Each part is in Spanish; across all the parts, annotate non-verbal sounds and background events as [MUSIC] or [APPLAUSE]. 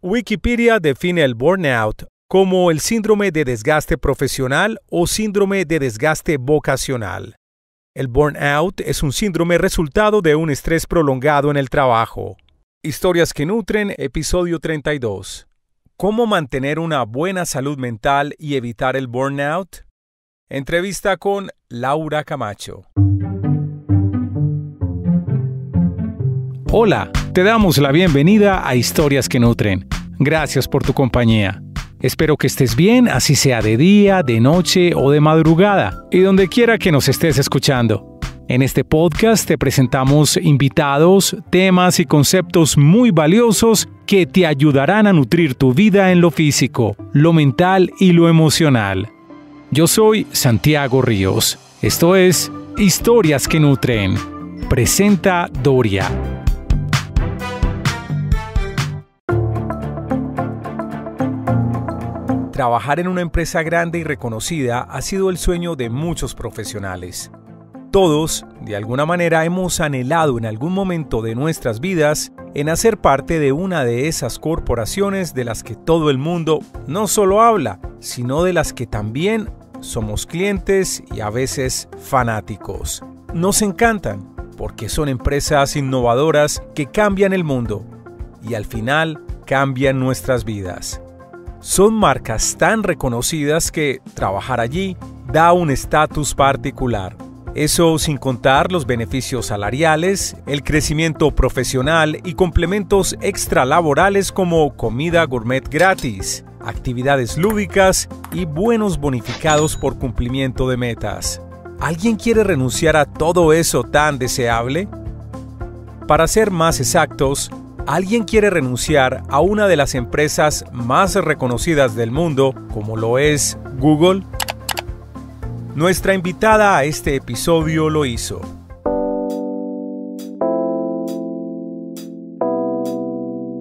Wikipedia define el burnout como el síndrome de desgaste profesional o síndrome de desgaste vocacional. El burnout es un síndrome resultado de un estrés prolongado en el trabajo. Historias que nutren, episodio 32. ¿Cómo mantener una buena salud mental y evitar el burnout? Entrevista con Laura Camacho. Hola, te damos la bienvenida a Historias que Nutren. Gracias por tu compañía. Espero que estés bien, así sea de día, de noche o de madrugada, y donde quiera que nos estés escuchando. En este podcast te presentamos invitados, temas y conceptos muy valiosos que te ayudarán a nutrir tu vida en lo físico, lo mental y lo emocional. Yo soy Santiago Ríos. Esto es Historias que Nutren. Presenta Doria. Trabajar en una empresa grande y reconocida ha sido el sueño de muchos profesionales. Todos, de alguna manera, hemos anhelado en algún momento de nuestras vidas en hacer parte de una de esas corporaciones de las que todo el mundo no solo habla, sino de las que también somos clientes y a veces fanáticos. Nos encantan porque son empresas innovadoras que cambian el mundo y al final cambian nuestras vidas. Son marcas tan reconocidas que trabajar allí da un estatus particular. Eso sin contar los beneficios salariales, el crecimiento profesional y complementos extralaborales como comida gourmet gratis, actividades lúdicas y buenos bonificados por cumplimiento de metas. ¿Alguien quiere renunciar a todo eso tan deseable? Para ser más exactos, ¿alguien quiere renunciar a una de las empresas más reconocidas del mundo, como lo es Google? Nuestra invitada a este episodio lo hizo.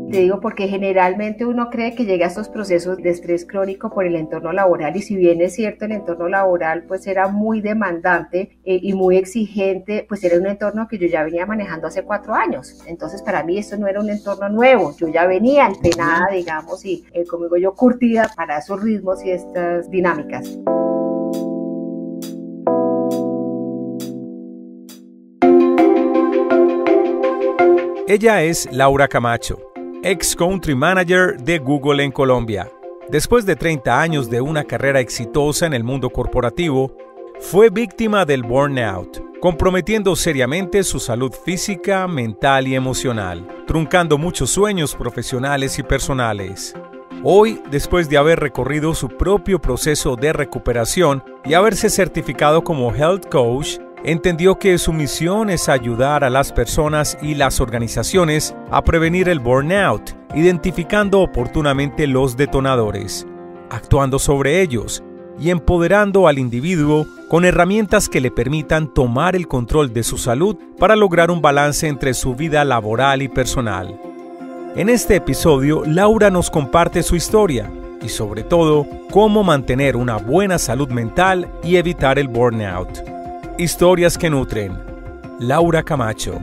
Te digo porque generalmente uno cree que llega a estos procesos de estrés crónico por el entorno laboral y si bien es cierto el entorno laboral pues era muy demandante eh, y muy exigente, pues era un entorno que yo ya venía manejando hace cuatro años. Entonces para mí esto no era un entorno nuevo, yo ya venía entrenada digamos y eh, como digo yo curtida para esos ritmos y estas dinámicas. Ella es Laura Camacho ex country manager de Google en Colombia. Después de 30 años de una carrera exitosa en el mundo corporativo, fue víctima del burnout, comprometiendo seriamente su salud física, mental y emocional, truncando muchos sueños profesionales y personales. Hoy, después de haber recorrido su propio proceso de recuperación y haberse certificado como Health Coach, entendió que su misión es ayudar a las personas y las organizaciones a prevenir el burnout, identificando oportunamente los detonadores, actuando sobre ellos y empoderando al individuo con herramientas que le permitan tomar el control de su salud para lograr un balance entre su vida laboral y personal. En este episodio, Laura nos comparte su historia y sobre todo cómo mantener una buena salud mental y evitar el burnout. Historias que nutren. Laura Camacho.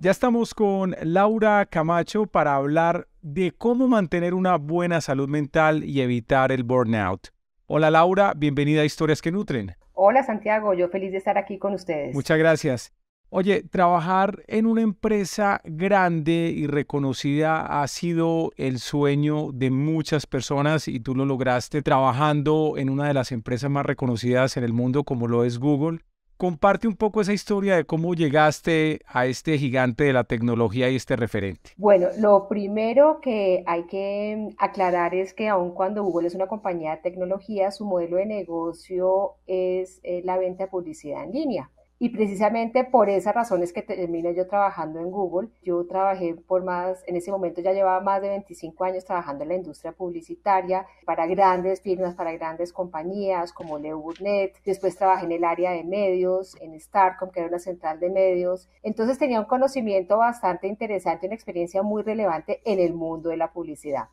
Ya estamos con Laura Camacho para hablar de cómo mantener una buena salud mental y evitar el burnout. Hola Laura, bienvenida a Historias que Nutren. Hola Santiago, yo feliz de estar aquí con ustedes. Muchas gracias. Oye, trabajar en una empresa grande y reconocida ha sido el sueño de muchas personas y tú lo lograste trabajando en una de las empresas más reconocidas en el mundo como lo es Google. Comparte un poco esa historia de cómo llegaste a este gigante de la tecnología y este referente. Bueno, lo primero que hay que aclarar es que aun cuando Google es una compañía de tecnología, su modelo de negocio es eh, la venta de publicidad en línea. Y precisamente por esas razones que terminé yo trabajando en Google. Yo trabajé por más, en ese momento ya llevaba más de 25 años trabajando en la industria publicitaria para grandes firmas, para grandes compañías como Net. Después trabajé en el área de medios, en Starcom, que era una central de medios. Entonces tenía un conocimiento bastante interesante, una experiencia muy relevante en el mundo de la publicidad.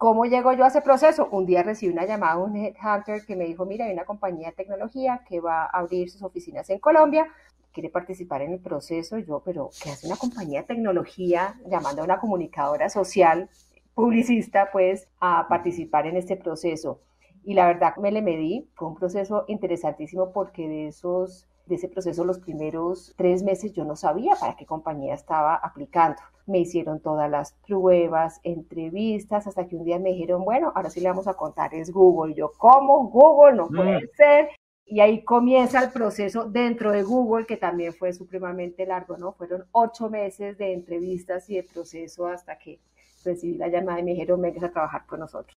¿Cómo llego yo a ese proceso? Un día recibí una llamada de un headhunter que me dijo, mira, hay una compañía de tecnología que va a abrir sus oficinas en Colombia, quiere participar en el proceso. Y yo, pero ¿qué hace una compañía de tecnología llamando a una comunicadora social, publicista, pues, a participar en este proceso? Y la verdad me le medí, fue un proceso interesantísimo porque de esos de ese proceso los primeros tres meses yo no sabía para qué compañía estaba aplicando. Me hicieron todas las pruebas, entrevistas, hasta que un día me dijeron, bueno, ahora sí le vamos a contar, es Google. Yo, ¿cómo? Google no puede mm. ser. Y ahí comienza el proceso dentro de Google, que también fue supremamente largo, ¿no? Fueron ocho meses de entrevistas y de proceso hasta que recibí la llamada y me dijeron, vengas a trabajar con nosotros.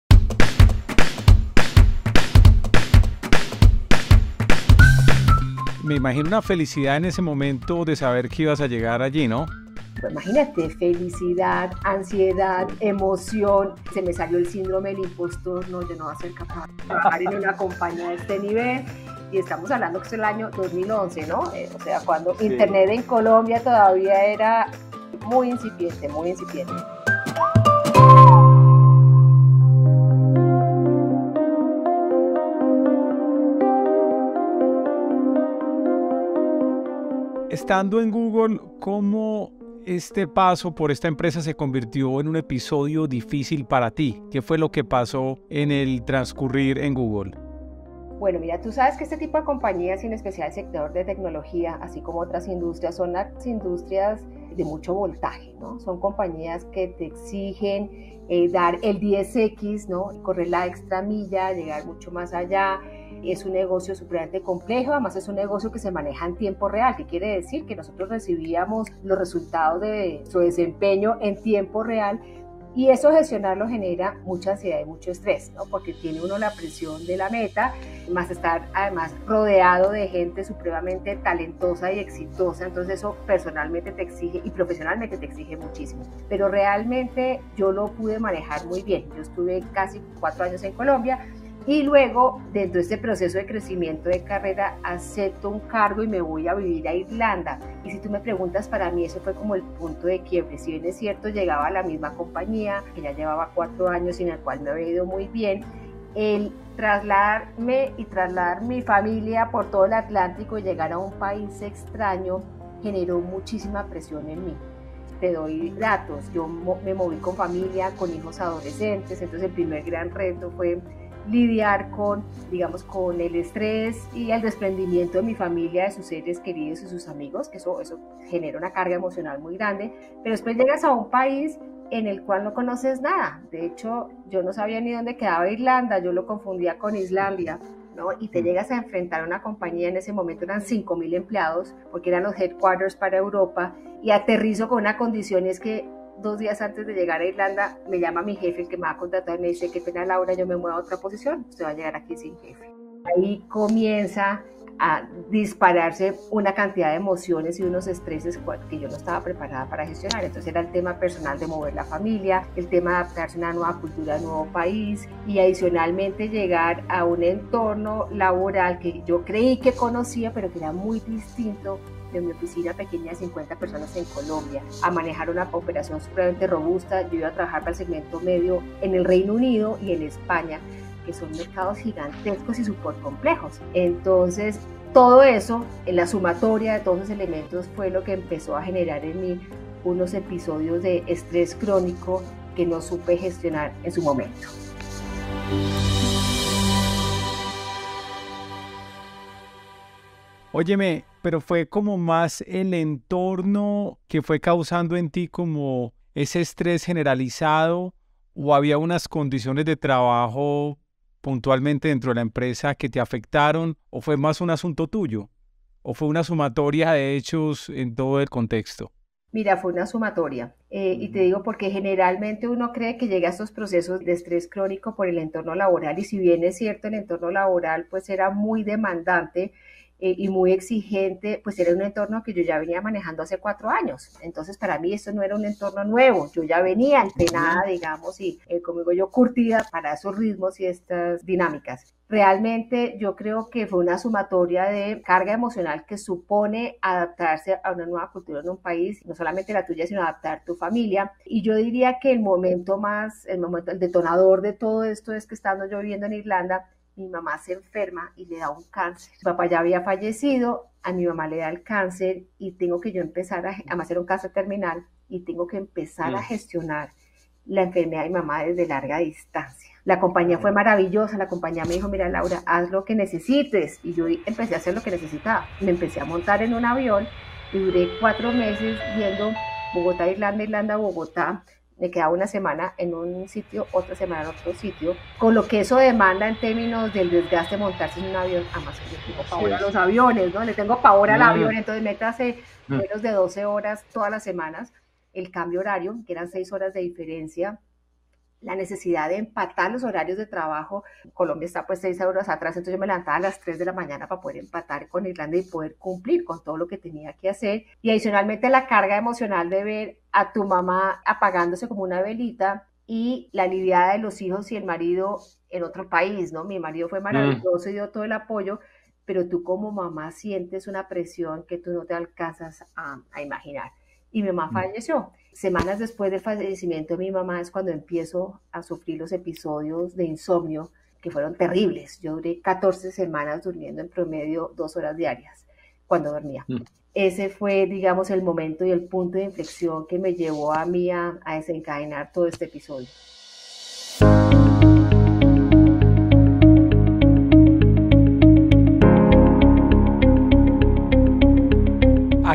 Me imagino una felicidad en ese momento de saber que ibas a llegar allí, ¿no? Pues imagínate, felicidad, ansiedad, emoción. Se me salió el síndrome del impostor, no, yo no voy a ser capaz de trabajar en una compañía de este nivel. Y estamos hablando que es el año 2011, ¿no? Eh, o sea, cuando Internet en Colombia todavía era muy incipiente, muy incipiente. Estando en Google, ¿cómo este paso por esta empresa se convirtió en un episodio difícil para ti? ¿Qué fue lo que pasó en el transcurrir en Google? Bueno, mira, tú sabes que este tipo de compañías, y en especial el sector de tecnología, así como otras industrias, son las industrias de mucho voltaje, ¿no? Son compañías que te exigen eh, dar el 10X, ¿no? Correr la extra milla, llegar mucho más allá, es un negocio supremamente complejo, además es un negocio que se maneja en tiempo real, que quiere decir que nosotros recibíamos los resultados de su desempeño en tiempo real y eso gestionarlo genera mucha ansiedad y mucho estrés, ¿no? Porque tiene uno la presión de la meta, más estar además rodeado de gente supremamente talentosa y exitosa, entonces eso personalmente te exige y profesionalmente te exige muchísimo. Pero realmente yo lo pude manejar muy bien. Yo estuve casi cuatro años en Colombia, y luego, dentro de este proceso de crecimiento de carrera, acepto un cargo y me voy a vivir a Irlanda. Y si tú me preguntas, para mí eso fue como el punto de quiebre. Si bien es cierto, llegaba a la misma compañía, que ya llevaba cuatro años y en el cual me había ido muy bien, el trasladarme y trasladar mi familia por todo el Atlántico y llegar a un país extraño generó muchísima presión en mí te doy datos. Yo me moví con familia, con hijos adolescentes, entonces el primer gran reto fue lidiar con, digamos, con el estrés y el desprendimiento de mi familia, de sus seres queridos y sus amigos, que eso, eso genera una carga emocional muy grande, pero después llegas a un país en el cual no conoces nada. De hecho, yo no sabía ni dónde quedaba Irlanda, yo lo confundía con Islandia. ¿no? Y te mm. llegas a enfrentar a una compañía, en ese momento eran 5.000 empleados, porque eran los headquarters para Europa, y aterrizo con una condición es que dos días antes de llegar a Irlanda, me llama mi jefe, que me va a contratar, y me dice, qué pena Laura, yo me muevo a otra posición, usted va a llegar aquí sin jefe. Ahí comienza a dispararse una cantidad de emociones y unos estreses que yo no estaba preparada para gestionar. Entonces era el tema personal de mover la familia, el tema de adaptarse a una nueva cultura, a un nuevo país y adicionalmente llegar a un entorno laboral que yo creí que conocía, pero que era muy distinto de mi oficina pequeña de 50 personas en Colombia a manejar una operación supremamente robusta. Yo iba a trabajar para el segmento medio en el Reino Unido y en España, que son mercados gigantescos y súper complejos. Entonces, todo eso, en la sumatoria de todos esos elementos, fue lo que empezó a generar en mí unos episodios de estrés crónico que no supe gestionar en su momento. Óyeme, pero fue como más el entorno que fue causando en ti como ese estrés generalizado o había unas condiciones de trabajo puntualmente dentro de la empresa que te afectaron o fue más un asunto tuyo o fue una sumatoria de hechos en todo el contexto? Mira, fue una sumatoria. Eh, y te digo porque generalmente uno cree que llega a estos procesos de estrés crónico por el entorno laboral y si bien es cierto el entorno laboral pues era muy demandante, eh, y muy exigente, pues era un entorno que yo ya venía manejando hace cuatro años. Entonces, para mí esto no era un entorno nuevo. Yo ya venía entrenada, digamos, y eh, como digo yo, curtida para esos ritmos y estas dinámicas. Realmente yo creo que fue una sumatoria de carga emocional que supone adaptarse a una nueva cultura en un país, no solamente la tuya, sino adaptar tu familia. Y yo diría que el momento más, el momento, el detonador de todo esto es que estando yo viviendo en Irlanda, mi mamá se enferma y le da un cáncer. Mi papá ya había fallecido, a mi mamá le da el cáncer y tengo que yo empezar a, a hacer un cáncer terminal y tengo que empezar a mm. gestionar la enfermedad de mi mamá desde larga distancia. La compañía fue maravillosa, la compañía me dijo, mira Laura, haz lo que necesites. Y yo empecé a hacer lo que necesitaba. Me empecé a montar en un avión y duré cuatro meses yendo Bogotá, Irlanda, Irlanda, Bogotá. Me quedaba una semana en un sitio, otra semana en otro sitio, con lo que eso demanda en términos del desgaste montarse en un avión. Además, yo tengo pavor a los aviones, ¿no? Le tengo pavor al avión, entonces me hace mm. menos de 12 horas todas las semanas el cambio horario, que eran seis horas de diferencia, la necesidad de empatar los horarios de trabajo. Colombia está pues seis horas atrás, entonces yo me levantaba a las tres de la mañana para poder empatar con Irlanda y poder cumplir con todo lo que tenía que hacer. Y adicionalmente la carga emocional de ver a tu mamá apagándose como una velita y la aliviada de los hijos y el marido en otro país, ¿no? Mi marido fue mm. maravilloso y dio todo el apoyo, pero tú como mamá sientes una presión que tú no te alcanzas a, a imaginar y mi mamá mm. falleció. Semanas después del fallecimiento de mi mamá es cuando empiezo a sufrir los episodios de insomnio que fueron terribles. Yo duré 14 semanas durmiendo en promedio dos horas diarias cuando dormía. Mm. Ese fue, digamos, el momento y el punto de inflexión que me llevó a mí a, a desencadenar todo este episodio.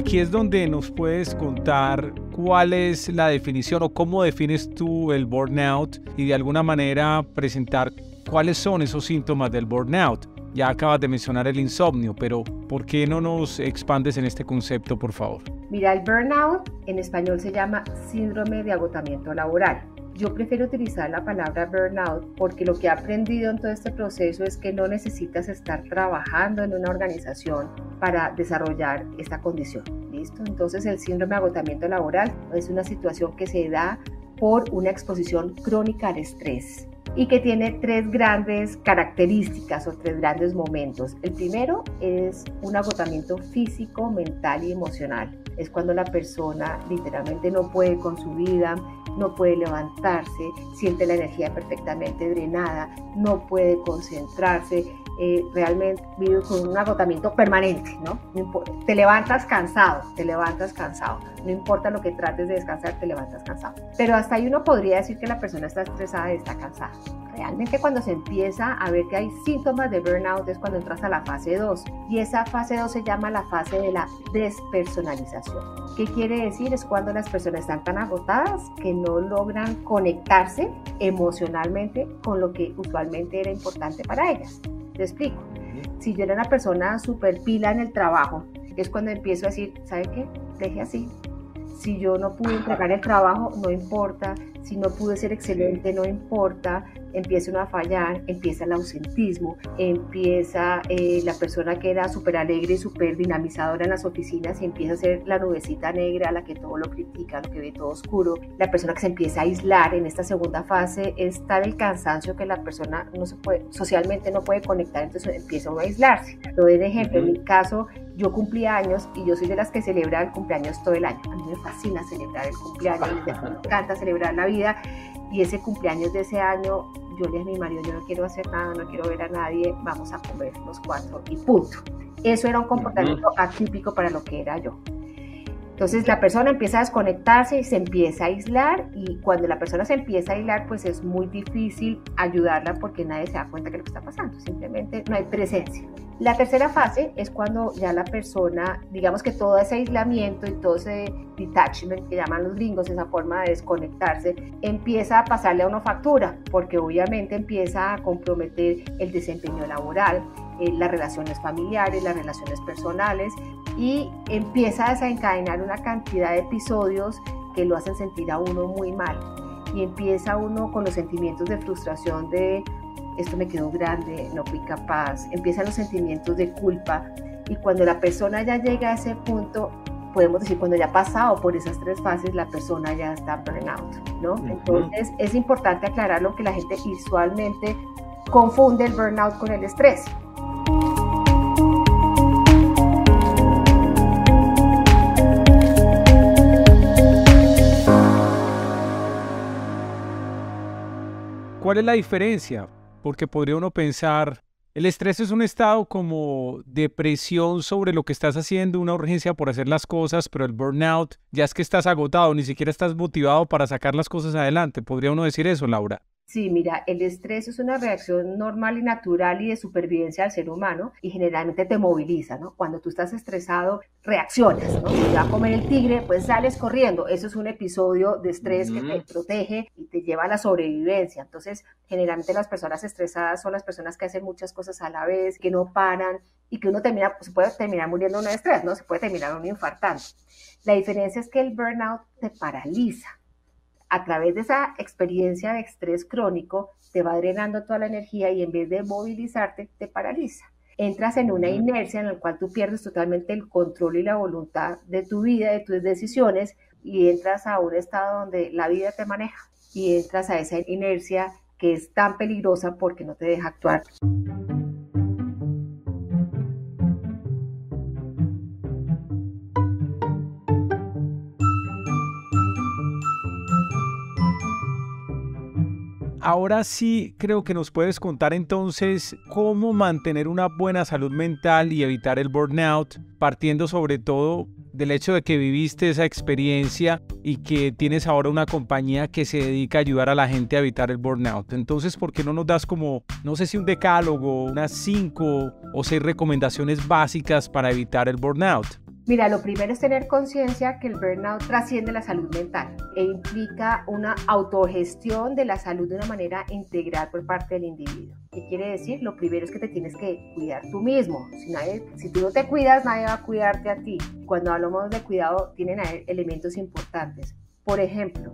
Aquí es donde nos puedes contar cuál es la definición o cómo defines tú el burnout y de alguna manera presentar cuáles son esos síntomas del burnout. Ya acabas de mencionar el insomnio, pero ¿por qué no nos expandes en este concepto, por favor? Mira, el burnout en español se llama síndrome de agotamiento laboral. Yo prefiero utilizar la palabra burnout porque lo que he aprendido en todo este proceso es que no necesitas estar trabajando en una organización para desarrollar esta condición. ¿Listo? Entonces el síndrome de agotamiento laboral es una situación que se da por una exposición crónica al estrés y que tiene tres grandes características o tres grandes momentos. El primero es un agotamiento físico, mental y emocional. Es cuando la persona literalmente no puede con su vida, no puede levantarse, siente la energía perfectamente drenada, no puede concentrarse, eh, realmente vive con un agotamiento permanente, ¿no? Te levantas cansado, te levantas cansado, no importa lo que trates de descansar, te levantas cansado. Pero hasta ahí uno podría decir que la persona está estresada y está cansada. Realmente cuando se empieza a ver que hay síntomas de burnout es cuando entras a la fase 2 y esa fase 2 se llama la fase de la despersonalización. ¿Qué quiere decir? Es cuando las personas están tan agotadas que no logran conectarse emocionalmente con lo que usualmente era importante para ellas. Te explico. Si yo era una persona súper pila en el trabajo, es cuando empiezo a decir, ¿sabe qué? Deje así. Si yo no pude entregar el trabajo, no importa si no pude ser excelente, no importa, empieza a fallar, empieza el ausentismo, empieza eh, la persona que era súper alegre y súper dinamizadora en las oficinas y empieza a ser la nubecita negra, la que todo lo critica, lo que ve todo oscuro. La persona que se empieza a aislar en esta segunda fase es tal el cansancio que la persona no se puede, socialmente no puede conectar, entonces empieza a aislarse. Lo doy de ejemplo, en mi caso, yo cumplí años y yo soy de las que celebra el cumpleaños todo el año. A mí me fascina celebrar el cumpleaños, me [LAUGHS] encanta celebrar la vida y ese cumpleaños de ese año yo le dije a mi marido, yo no quiero hacer nada, no quiero ver a nadie, vamos a comer los cuatro y punto. Eso era un comportamiento atípico para lo que era yo. Entonces la persona empieza a desconectarse y se empieza a aislar y cuando la persona se empieza a aislar pues es muy difícil ayudarla porque nadie se da cuenta de lo que está pasando, simplemente no hay presencia. La tercera fase es cuando ya la persona, digamos que todo ese aislamiento y todo ese detachment que llaman los gringos, esa forma de desconectarse, empieza a pasarle a una factura porque obviamente empieza a comprometer el desempeño laboral, eh, las relaciones familiares, las relaciones personales y empieza a desencadenar una cantidad de episodios que lo hacen sentir a uno muy mal y empieza uno con los sentimientos de frustración de esto me quedó grande, no fui capaz, empiezan los sentimientos de culpa y cuando la persona ya llega a ese punto, podemos decir cuando ya ha pasado por esas tres fases, la persona ya está burnout, ¿no? Entonces es importante aclarar lo que la gente visualmente confunde el burnout con el estrés. ¿Cuál es la diferencia? Porque podría uno pensar, El estrés es un estado como de presión sobre lo que estás haciendo, una urgencia por hacer las cosas, pero el burnout ya es que estás agotado, ni siquiera estás motivado para sacar las cosas adelante. ¿Podría uno decir eso, Laura? Sí, mira, el estrés es una reacción normal y natural y de supervivencia del ser humano y generalmente te moviliza, ¿no? Cuando tú estás estresado, reaccionas, ¿no? Si te va a comer el tigre, pues sales corriendo. Eso es un episodio de estrés que te protege y te lleva a la sobrevivencia. Entonces, generalmente las personas estresadas son las personas que hacen muchas cosas a la vez, que no paran y que uno termina, se puede terminar muriendo de estrés, ¿no? Se puede terminar uno infartando. La diferencia es que el burnout te paraliza a través de esa experiencia de estrés crónico, te va drenando toda la energía y en vez de movilizarte, te paraliza. Entras en una inercia en la cual tú pierdes totalmente el control y la voluntad de tu vida, de tus decisiones, y entras a un estado donde la vida te maneja y entras a esa inercia que es tan peligrosa porque no te deja actuar. Ahora sí creo que nos puedes contar entonces cómo mantener una buena salud mental y evitar el burnout, partiendo sobre todo del hecho de que viviste esa experiencia y que tienes ahora una compañía que se dedica a ayudar a la gente a evitar el burnout. Entonces, ¿por qué no nos das como, no sé si un decálogo, unas cinco o seis recomendaciones básicas para evitar el burnout? Mira, lo primero es tener conciencia que el burnout trasciende la salud mental e implica una autogestión de la salud de una manera integral por parte del individuo. ¿Qué quiere decir? Lo primero es que te tienes que cuidar tú mismo. Si, nadie, si tú no te cuidas, nadie va a cuidarte a ti. Cuando hablamos de cuidado, tienen elementos importantes. Por ejemplo,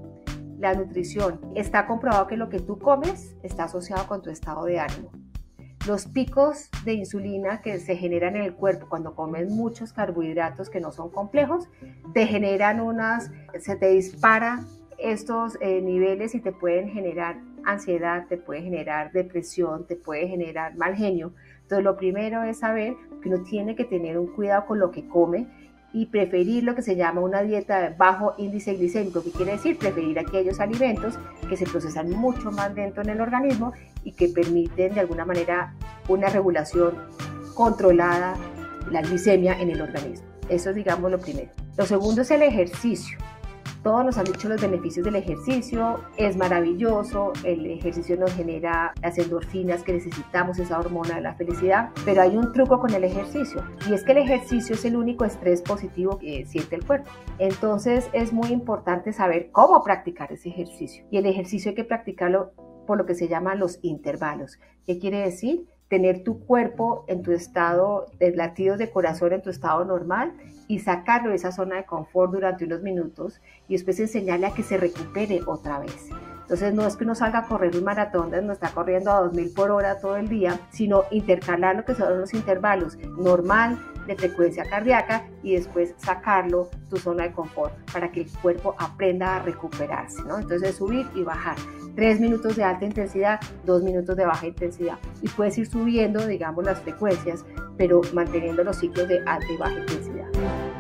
la nutrición. Está comprobado que lo que tú comes está asociado con tu estado de ánimo. Los picos de insulina que se generan en el cuerpo cuando comes muchos carbohidratos que no son complejos, te generan unas, se te dispara estos eh, niveles y te pueden generar ansiedad, te puede generar depresión, te puede generar mal genio. Entonces lo primero es saber que uno tiene que tener un cuidado con lo que come y preferir lo que se llama una dieta de bajo índice glicémico, que quiere decir preferir aquellos alimentos que se procesan mucho más dentro en el organismo y que permiten de alguna manera una regulación controlada la glicemia en el organismo. Eso es, digamos, lo primero. Lo segundo es el ejercicio. Todos nos han dicho los beneficios del ejercicio, es maravilloso, el ejercicio nos genera las endorfinas que necesitamos, esa hormona de la felicidad, pero hay un truco con el ejercicio y es que el ejercicio es el único estrés positivo que siente el cuerpo. Entonces es muy importante saber cómo practicar ese ejercicio y el ejercicio hay que practicarlo por lo que se llama los intervalos. ¿Qué quiere decir? Tener tu cuerpo en tu estado de latidos de corazón, en tu estado normal y sacarlo de esa zona de confort durante unos minutos y después enseñarle a que se recupere otra vez. Entonces no es que uno salga a correr un maratón donde no está corriendo a 2000 por hora todo el día, sino intercalar lo que son los intervalos normal de frecuencia cardíaca y después sacarlo tu zona de confort para que el cuerpo aprenda a recuperarse, ¿no? Entonces subir y bajar. Tres minutos de alta intensidad, dos minutos de baja intensidad. Y puedes ir subiendo, digamos, las frecuencias, pero manteniendo los ciclos de alta y baja intensidad.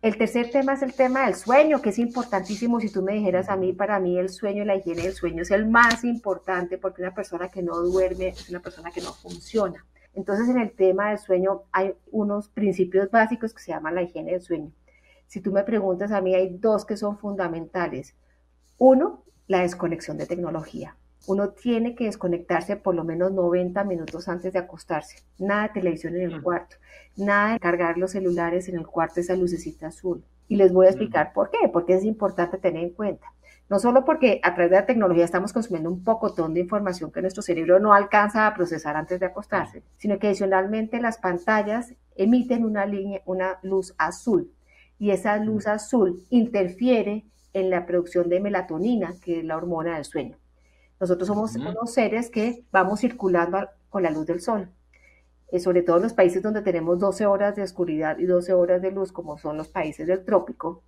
El tercer tema es el tema del sueño, que es importantísimo. Si tú me dijeras a mí, para mí el sueño y la higiene del sueño es el más importante porque una persona que no duerme es una persona que no funciona. Entonces, en el tema del sueño hay unos principios básicos que se llaman la higiene del sueño. Si tú me preguntas a mí, hay dos que son fundamentales. Uno, la desconexión de tecnología. Uno tiene que desconectarse por lo menos 90 minutos antes de acostarse. Nada de televisión en el cuarto, nada de cargar los celulares en el cuarto, esa lucecita azul. Y les voy a explicar por qué, porque es importante tener en cuenta. No solo porque a través de la tecnología estamos consumiendo un pocotón de información que nuestro cerebro no alcanza a procesar antes de acostarse, sino que adicionalmente las pantallas emiten una, línea, una luz azul y esa luz azul interfiere en la producción de melatonina, que es la hormona del sueño. Nosotros somos unos seres que vamos circulando con la luz del sol. Eh, sobre todo en los países donde tenemos 12 horas de oscuridad y 12 horas de luz, como son los países del trópico,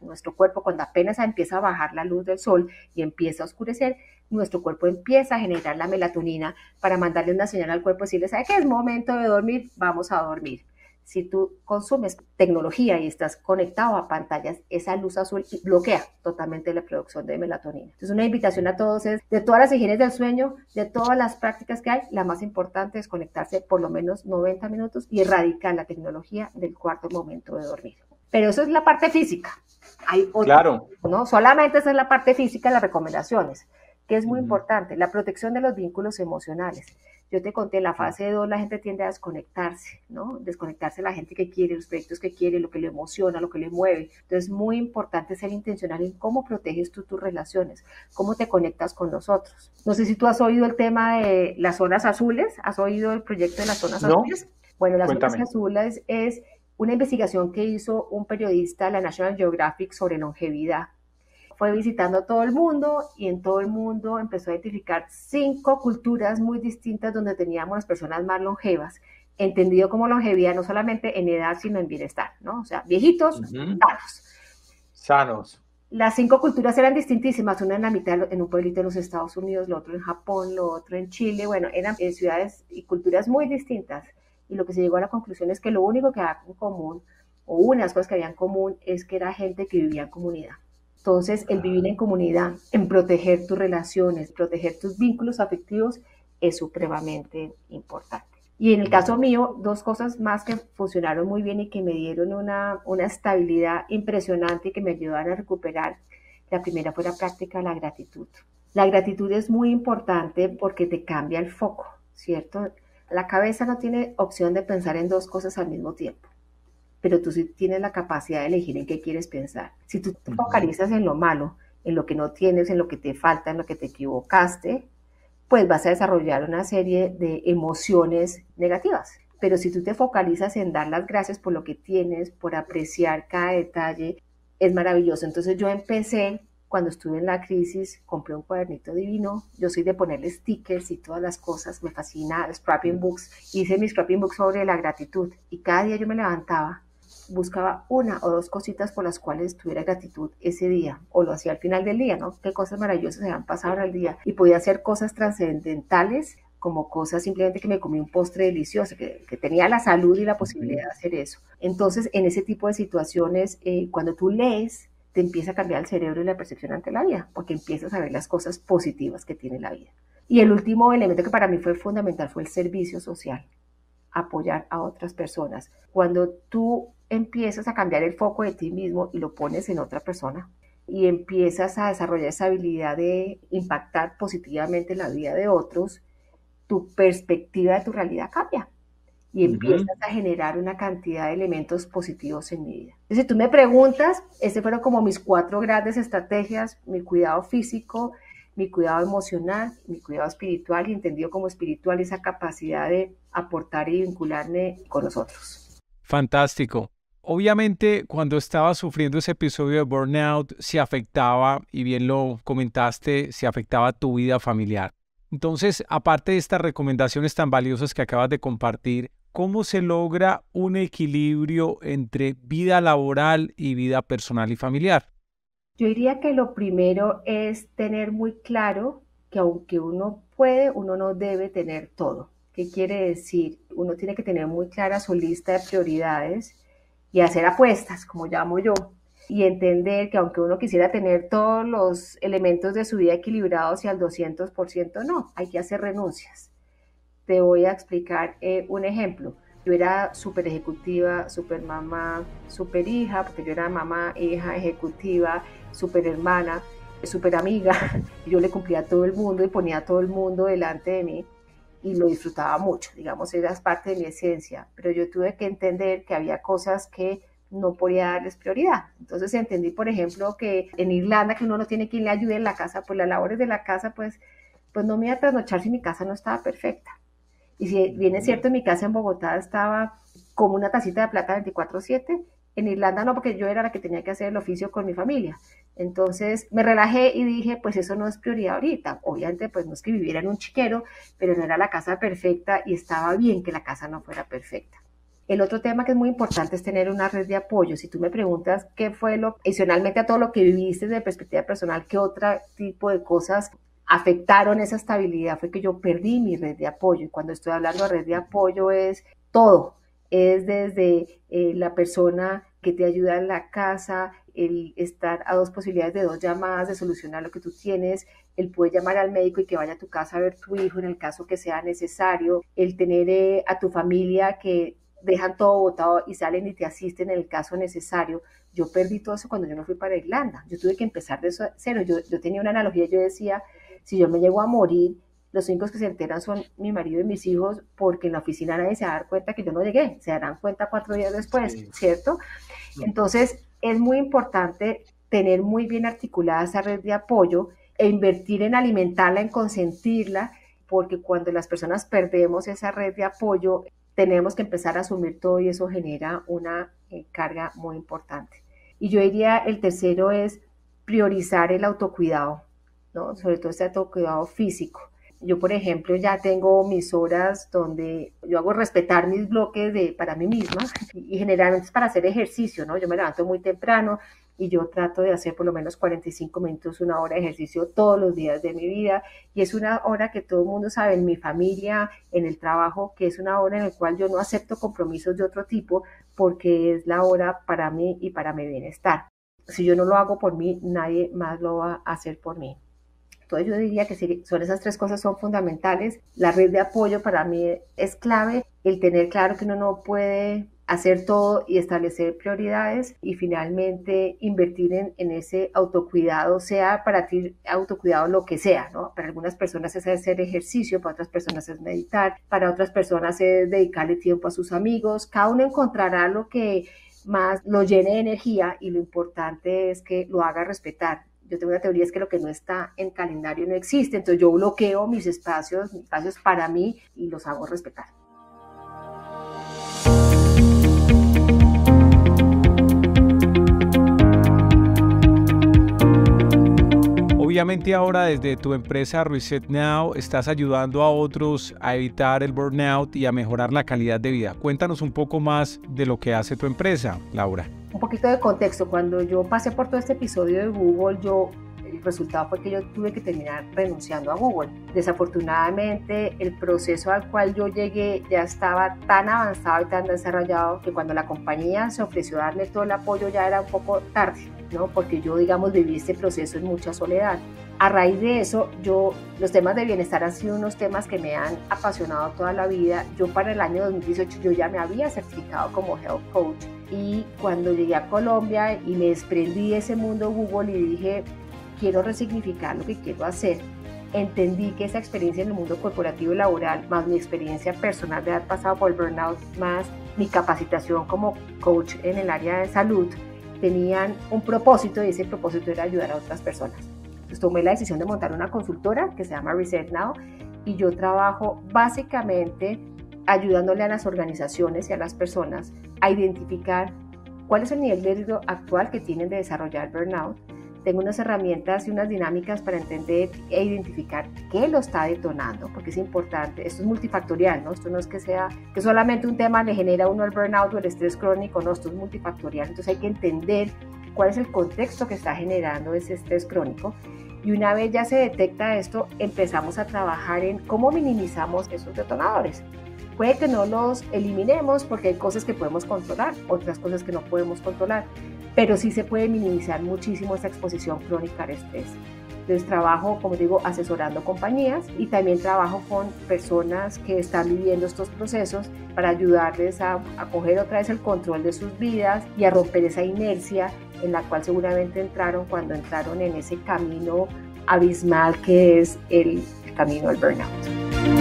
nuestro cuerpo cuando apenas empieza a bajar la luz del sol y empieza a oscurecer, nuestro cuerpo empieza a generar la melatonina para mandarle una señal al cuerpo y decirle, ¿sabe que es momento de dormir? Vamos a dormir. Si tú consumes tecnología y estás conectado a pantallas, esa luz azul bloquea totalmente la producción de melatonina. Entonces, una invitación a todos es, de todas las higienes del sueño, de todas las prácticas que hay, la más importante es conectarse por lo menos 90 minutos y erradicar la tecnología del cuarto momento de dormir. Pero eso es la parte física. Hay claro. ¿no? Solamente esa es la parte física, las recomendaciones, que es muy importante, la protección de los vínculos emocionales. Yo te conté, en la fase 2 la gente tiende a desconectarse, ¿no? Desconectarse la gente que quiere, los proyectos que quiere, lo que le emociona, lo que le mueve. Entonces es muy importante ser intencional en cómo proteges tú tus relaciones, cómo te conectas con los otros. No sé si tú has oído el tema de las zonas azules, ¿has oído el proyecto de las zonas azules? Bueno, las zonas azules es una investigación que hizo un periodista de la National Geographic sobre longevidad fue visitando todo el mundo y en todo el mundo empezó a identificar cinco culturas muy distintas donde teníamos las personas más longevas, entendido como longevidad no solamente en edad, sino en bienestar, ¿no? O sea, viejitos, sanos. Sanos. Las cinco culturas eran distintísimas, una en la mitad en un pueblito de los Estados Unidos, lo otro en Japón, lo otro en Chile, bueno, eran ciudades y culturas muy distintas. Y lo que se llegó a la conclusión es que lo único que había en común, o unas cosas que había en común, es que era gente que vivía en comunidad. Entonces, el vivir en comunidad, en proteger tus relaciones, proteger tus vínculos afectivos es supremamente importante. Y en el caso mío, dos cosas más que funcionaron muy bien y que me dieron una, una estabilidad impresionante y que me ayudaron a recuperar. La primera fue la práctica de la gratitud. La gratitud es muy importante porque te cambia el foco, ¿cierto? La cabeza no tiene opción de pensar en dos cosas al mismo tiempo pero tú sí tienes la capacidad de elegir en qué quieres pensar. Si tú te focalizas en lo malo, en lo que no tienes, en lo que te falta, en lo que te equivocaste, pues vas a desarrollar una serie de emociones negativas. Pero si tú te focalizas en dar las gracias por lo que tienes, por apreciar cada detalle, es maravilloso. Entonces yo empecé cuando estuve en la crisis, compré un cuadernito divino. Yo soy de ponerle stickers y todas las cosas. Me fascina scrapping books. Hice mis scrapping books sobre la gratitud. Y cada día yo me levantaba buscaba una o dos cositas por las cuales tuviera gratitud ese día, o lo hacía al final del día, ¿no? Qué cosas maravillosas se han pasado al día. Y podía hacer cosas trascendentales, como cosas simplemente que me comí un postre delicioso, que, tenía la salud y la posibilidad de hacer eso. Entonces, en ese tipo de situaciones, eh, cuando tú lees, te empieza a cambiar el cerebro y la percepción ante la vida, porque empiezas a ver las cosas positivas que tiene la vida. Y el último elemento que para mí fue fundamental fue el servicio social, apoyar a otras personas. Cuando tú empiezas a cambiar el foco de ti mismo y lo pones en otra persona y empiezas a desarrollar esa habilidad de impactar positivamente la vida de otros, tu perspectiva de tu realidad cambia y empiezas a generar una cantidad de elementos positivos en mi vida. Entonces, si tú me preguntas, esas fueron como mis cuatro grandes estrategias, mi cuidado físico, mi cuidado emocional, mi cuidado espiritual y entendido como espiritual esa capacidad de aportar y vincularme con nosotros. Fantástico. Obviamente, cuando estaba sufriendo ese episodio de burnout, se afectaba, y bien lo comentaste, se afectaba tu vida familiar. Entonces, aparte de estas recomendaciones tan valiosas que acabas de compartir, ¿cómo se logra un equilibrio entre vida laboral y vida personal y familiar? Yo diría que lo primero es tener muy claro que aunque uno puede, uno no debe tener todo. ¿Qué quiere decir? Uno tiene que tener muy clara su lista de prioridades y hacer apuestas, como llamo yo, y entender que aunque uno quisiera tener todos los elementos de su vida equilibrados y al 200%, no, hay que hacer renuncias. Te voy a explicar eh, un ejemplo. Yo era súper ejecutiva, súper mamá, súper hija, porque yo era mamá, hija, ejecutiva, súper hermana, súper amiga. [LAUGHS] Yo le cumplía a todo el mundo y ponía a todo el mundo delante de mí y lo disfrutaba mucho, digamos, era parte de mi esencia, pero yo tuve que entender que había cosas que no podía darles prioridad. Entonces entendí, por ejemplo, que en Irlanda, que uno no tiene quien le ayude en la casa, pues las labores de la casa, pues, pues no me iba a trasnochar si mi casa no estaba perfecta. Y si bien es cierto, en mi casa en Bogotá estaba como una tacita de plata 24/7, en Irlanda no, porque yo era la que tenía que hacer el oficio con mi familia. Entonces me relajé y dije, pues eso no es prioridad ahorita. Obviamente, pues no es que viviera en un chiquero, pero no era la casa perfecta y estaba bien que la casa no fuera perfecta. El otro tema que es muy importante es tener una red de apoyo. Si tú me preguntas qué fue lo, adicionalmente a todo lo que viviste desde perspectiva personal, qué otro tipo de cosas afectaron esa estabilidad, fue que yo perdí mi red de apoyo. Y cuando estoy hablando de red de apoyo es todo, es desde eh, la persona que te ayuda en la casa, el estar a dos posibilidades de dos llamadas de solucionar lo que tú tienes, el poder llamar al médico y que vaya a tu casa a ver tu hijo en el caso que sea necesario, el tener eh, a tu familia que dejan todo votado y salen y te asisten en el caso necesario. Yo perdí todo eso cuando yo me fui para Irlanda. Yo tuve que empezar de cero. Yo, yo tenía una analogía, yo decía, si yo me llego a morir, los únicos que se enteran son mi marido y mis hijos, porque en la oficina nadie se va a dar cuenta que yo no llegué, se darán cuenta cuatro días después, ¿cierto? Entonces, es muy importante tener muy bien articulada esa red de apoyo e invertir en alimentarla, en consentirla, porque cuando las personas perdemos esa red de apoyo, tenemos que empezar a asumir todo y eso genera una eh, carga muy importante. Y yo diría, el tercero es priorizar el autocuidado, ¿no? sobre todo este autocuidado físico. Yo, por ejemplo, ya tengo mis horas donde yo hago respetar mis bloques de, para mí misma y, generalmente es para hacer ejercicio, ¿no? Yo me levanto muy temprano y yo trato de hacer por lo menos 45 minutos, una hora de ejercicio todos los días de mi vida y es una hora que todo el mundo sabe en mi familia, en el trabajo, que es una hora en la cual yo no acepto compromisos de otro tipo porque es la hora para mí y para mi bienestar. Si yo no lo hago por mí, nadie más lo va a hacer por mí. Entonces yo diría que son esas tres cosas son fundamentales. La red de apoyo para mí es clave, el tener claro que uno no puede hacer todo y establecer prioridades y finalmente invertir en, en, ese autocuidado, sea para ti autocuidado lo que sea, ¿no? Para algunas personas es hacer ejercicio, para otras personas es meditar, para otras personas es dedicarle tiempo a sus amigos, cada uno encontrará lo que más lo llene de energía y lo importante es que lo haga respetar yo tengo una teoría es que lo que no está en calendario no existe, entonces yo bloqueo mis espacios, mis espacios para mí y los hago respetar. Obviamente ahora desde tu empresa Reset Now estás ayudando a otros a evitar el burnout y a mejorar la calidad de vida. Cuéntanos un poco más de lo que hace tu empresa, Laura un poquito de contexto, cuando yo pasé por todo este episodio de Google, yo el resultado fue que yo tuve que terminar renunciando a Google. Desafortunadamente, el proceso al cual yo llegué ya estaba tan avanzado y tan desarrollado que cuando la compañía se ofreció darme todo el apoyo ya era un poco tarde, ¿no? Porque yo, digamos, viví este proceso en mucha soledad. A raíz de eso, yo, los temas de bienestar han sido unos temas que me han apasionado toda la vida. Yo para el año 2018 yo ya me había certificado como Health Coach y cuando llegué a Colombia y me desprendí de ese mundo Google y dije, quiero resignificar lo que quiero hacer, entendí que esa experiencia en el mundo corporativo y laboral, más mi experiencia personal de haber pasado por el burnout, más mi capacitación como coach en el área de salud, tenían un propósito y ese propósito era ayudar a otras personas. Entonces tomé la decisión de montar una consultora que se llama Reset Now y yo trabajo básicamente ayudándole a las organizaciones y a las personas a identificar cuál es el nivel de riesgo actual que tienen de desarrollar burnout. Tengo unas herramientas y unas dinámicas para entender e identificar qué lo está detonando, porque es importante. Esto es multifactorial, ¿no? Esto no es que sea que solamente un tema le genera a uno el burnout o el estrés crónico, no, esto es multifactorial. Entonces hay que entender cuál es el contexto que está generando ese estrés crónico. Y una vez ya se detecta esto, empezamos a trabajar en cómo minimizamos esos detonadores. Puede que no los eliminemos porque hay cosas que podemos controlar, otras cosas que no podemos controlar, pero sí se puede minimizar muchísimo esa exposición crónica al estrés. Entonces trabajo, como digo, asesorando compañías y también trabajo con personas que están viviendo estos procesos para ayudarles a, a coger otra vez el control de sus vidas y a romper esa inercia en la cual seguramente entraron cuando entraron en ese camino abismal que es el camino al burnout.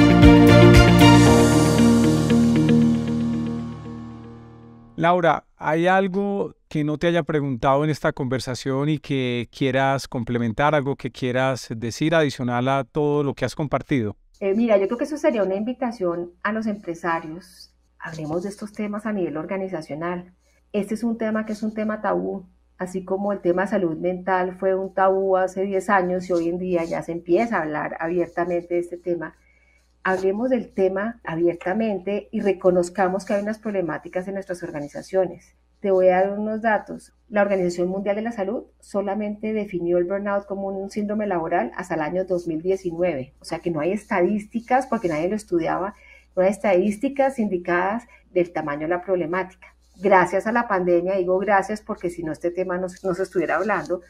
Laura, ¿hay algo que no te haya preguntado en esta conversación y que quieras complementar, algo que quieras decir adicional a todo lo que has compartido? Eh, mira, yo creo que eso sería una invitación a los empresarios. Hablemos de estos temas a nivel organizacional. Este es un tema que es un tema tabú, así como el tema salud mental fue un tabú hace 10 años y hoy en día ya se empieza a hablar abiertamente de este tema hablemos del tema abiertamente y reconozcamos que hay unas problemáticas en nuestras organizaciones. Te voy a dar unos datos. La Organización Mundial de la Salud solamente definió el burnout como un síndrome laboral hasta el año 2019. O sea que no hay estadísticas, porque nadie lo estudiaba, no hay estadísticas indicadas del tamaño de la problemática. Gracias a la pandemia, digo gracias porque si no este tema no, se estuviera hablando,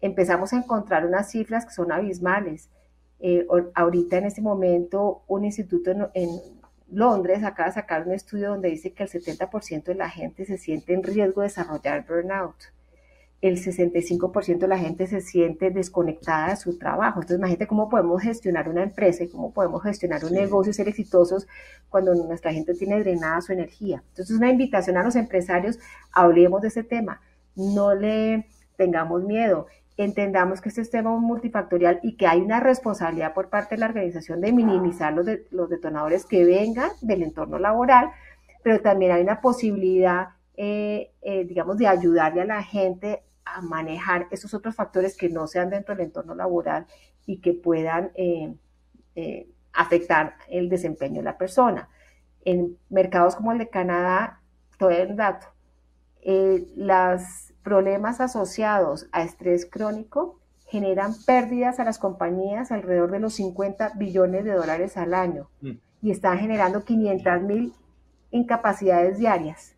empezamos a encontrar unas cifras que son abismales. Eh, ahorita en este momento un instituto en, Londres acaba de sacar un estudio donde dice que el 70% de la gente se siente en riesgo de desarrollar burnout el 65% de la gente se siente desconectada de su trabajo. Entonces, imagínate cómo podemos gestionar una empresa y cómo podemos gestionar un negocio y ser exitosos cuando nuestra gente tiene drenada su energía. Entonces, es una invitación a los empresarios, hablemos de ese tema, no le tengamos miedo, entendamos que este es tema multifactorial y que hay una responsabilidad por parte de la organización de minimizar los, los detonadores que vengan del entorno laboral, pero también hay una posibilidad eh, eh, digamos, de ayudarle a la gente a manejar esos otros factores que no sean dentro del entorno laboral y que puedan eh, eh, afectar el desempeño de la persona. En mercados como el de Canadá, todo un dato, eh, los problemas asociados a estrés crónico generan pérdidas a las compañías alrededor de los 50 billones de dólares al año mm. y están generando 500 mil incapacidades diarias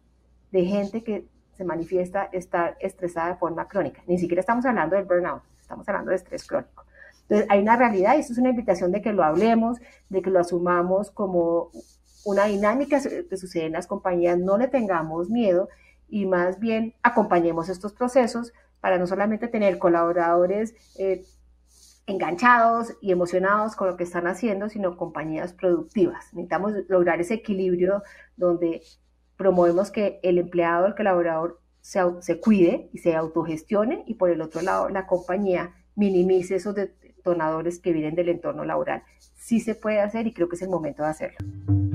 de gente que se manifiesta estar estresada de forma crónica. Ni siquiera estamos hablando del burnout, estamos hablando de estrés crónico. Entonces, hay una realidad y esto es una invitación de que lo hablemos, de que lo asumamos como una dinámica que sucede en las compañías, no le tengamos miedo y más bien acompañemos estos procesos para no solamente tener colaboradores eh, enganchados y emocionados con lo que están haciendo, sino compañías productivas. Necesitamos lograr ese equilibrio donde promovemos que el empleado, el colaborador, se, se cuide y se autogestione y por el otro lado la compañía minimice esos detonadores que vienen del entorno laboral. Sí se puede hacer y creo que es el momento de hacerlo.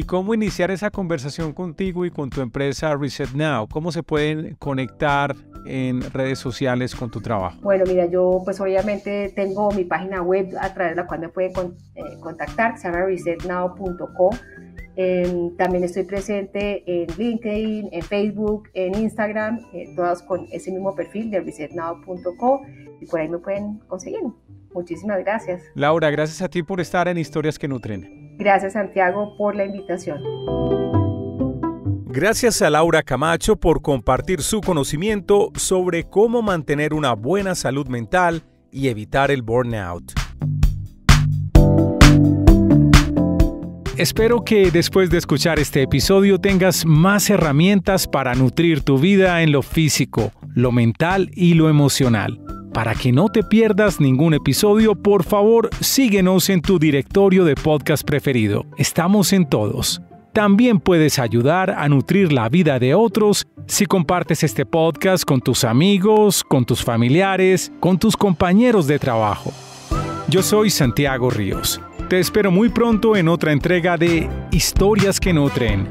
¿Y cómo iniciar esa conversación contigo y con tu empresa Reset Now? ¿Cómo se pueden conectar en redes sociales con tu trabajo? Bueno, mira, yo pues obviamente tengo mi página web a través de la cual me pueden eh, contactar, se llama resetnow.com. también estoy presente en LinkedIn, en Facebook, en Instagram, eh, todas con ese mismo perfil de resetnow.co y por ahí me pueden conseguir. Muchísimas gracias. Laura, gracias a ti por estar en Historias que Nutren. Gracias Santiago por la invitación. Gracias a Laura Camacho por compartir su conocimiento sobre cómo mantener una buena salud mental y evitar el burnout. Espero que después de escuchar este episodio tengas más herramientas para nutrir tu vida en lo físico, lo mental y lo emocional. Para que no te pierdas ningún episodio, por favor síguenos en tu directorio de podcast preferido. Estamos en todos. También puedes ayudar a nutrir la vida de otros si compartes este podcast con tus amigos, con tus familiares, con tus compañeros de trabajo. Yo soy Santiago Ríos. Te espero muy pronto en otra entrega de Historias que Nutren.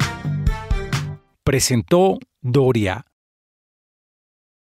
Presentó Doria